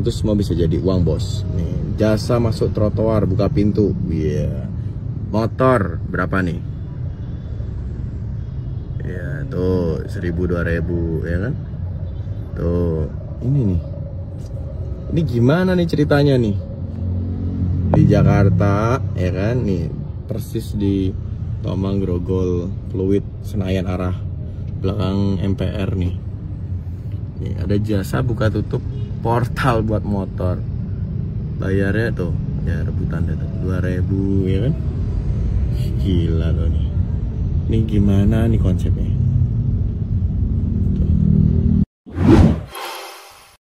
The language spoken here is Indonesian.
tuh semua bisa jadi uang bos. Nih jasa masuk trotoar buka pintu. Iya. Motor berapa nih? Ya tuh seribu dua ribu ya kan? Tuh ini nih. Ini gimana nih ceritanya nih? Di Jakarta ya kan? Nih persis di Tomang Grogol Fluid Senayan arah belakang MPR nih. Nih ada jasa buka tutup portal buat motor. Bayarnya tuh ya rebutan deh tuh 2000 ya kan? Gila loh nih. Ini gimana nih konsepnya